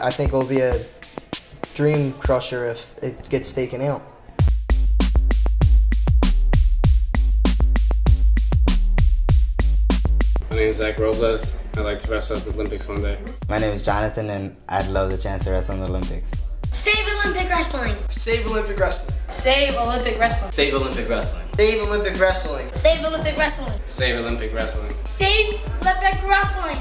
I think it'll be a dream crusher if it gets taken out. My name is Zach Robles. I'd like to wrestle at the Olympics one day. My name is Jonathan, and I'd love the chance to wrestle in the Olympics. Save Olympic Wrestling. Save Olympic Wrestling. Save Olympic Wrestling. Save Olympic Wrestling. Save Olympic Wrestling. Save Olympic Wrestling. Save Olympic Wrestling. Save Olympic Wrestling.